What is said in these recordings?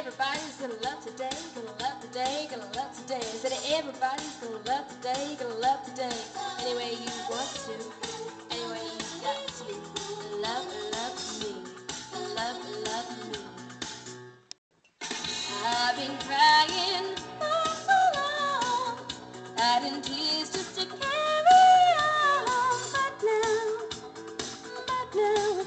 everybody's gonna love today, gonna love today, gonna love today. I said everybody's gonna love today, gonna love today. Any way you want to, any way you got to. Love, love me, love, love me. I've been crying for so long, adding tears just to carry on. But now, but now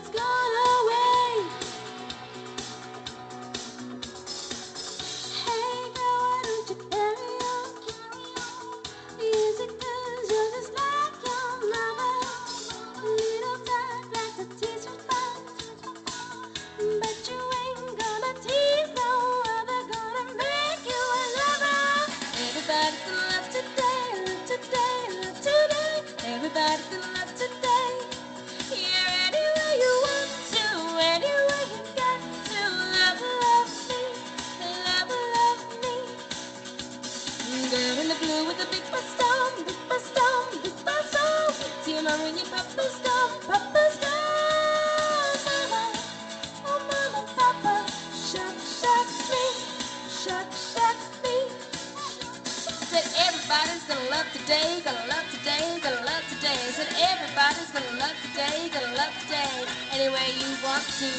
everybody's gonna love today, gonna love today, gonna love today. Said everybody's gonna love today, gonna love today. Any way you want to,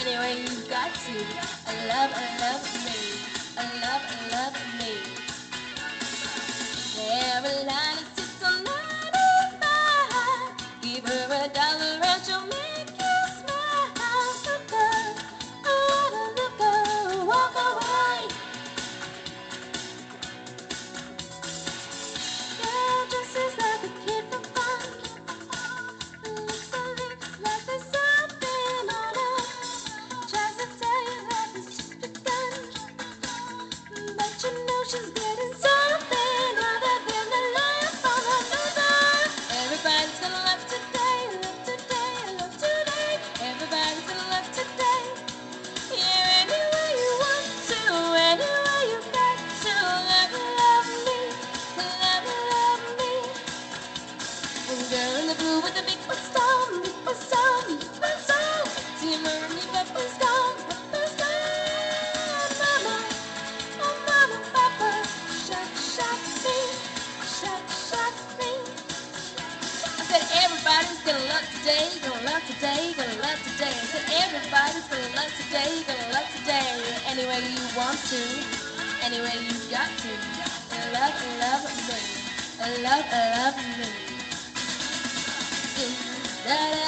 any way you got to. Love, love me, love, love me. Love today, gonna love today. I said everybody's gonna love today, gonna love today. Any way you want to, any way you got to. Love, love me, love, love me. Dee da dee dum,